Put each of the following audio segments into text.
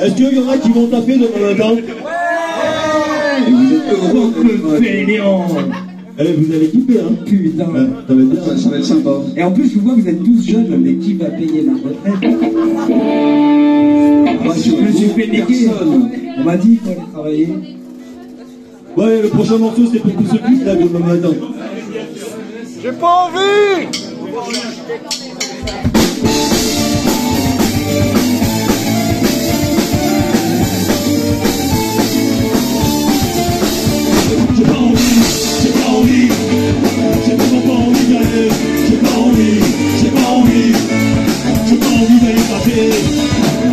Est-ce qu'il y en a qui vont taper demain matin Vous êtes que Fainéant Eh, vous allez kiffer, hein Putain Ouais, Ça va être ça, ça va être sympa. Et en plus, je vois que vous êtes tous jeunes, mais qui va payer ma retraite sur Je me suis fait niquer. On m'a dit qu'il fallait travailler. Ouais, le prochain morceau, c'est pour tous ceux qui se lèvent demain matin. J'ai pas envie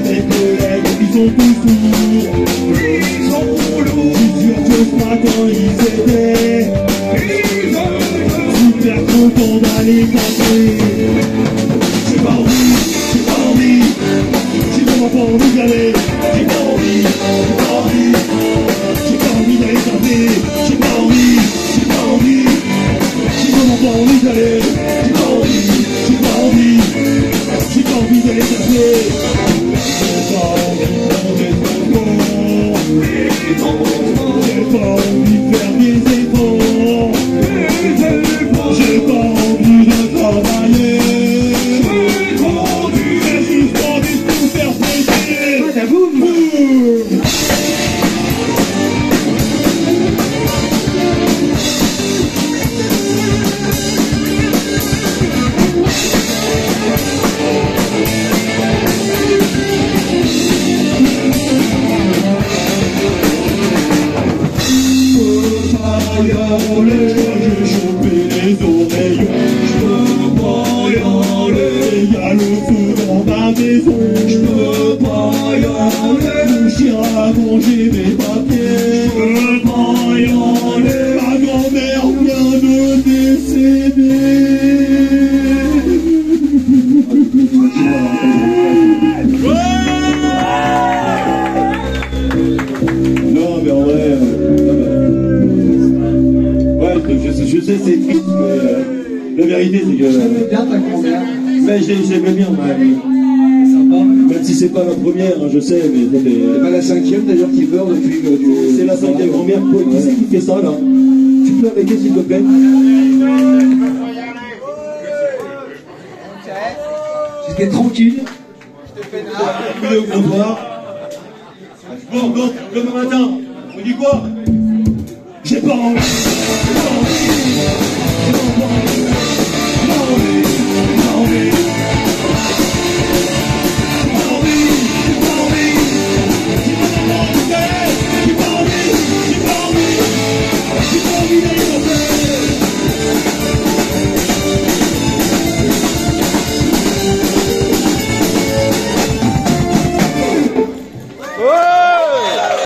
des collègues qui sont tous sourds, ils sont matin ils étaient, ils super d'aller. J'ai pas envie, j'ai pas envie, j'ai pas envie d'y. J'ai pas envie, j'ai pas envie, j'ai pas envie d'aller. Je peux pas y aller, le chien a mangé mes sais- je sais, c'est triste, mais euh, la vérité, c'est que. J'aimais bien ta grand-mère. Mais j'aimais bien, moi. Sympa. Même si c'est pas la première, hein, je sais, mais C'est c'était. pas la cinquième d'ailleurs qui meurt depuis le. du- C'est la cinquième grand-mère. Quoi, Qui c'est qui fait ça, là? Tu peux avec elle, s'il te plaît? J'étais tranquille? Coulé au comptoir? Bon, donc, demain matin, on dit quoi? J'ai pas envie.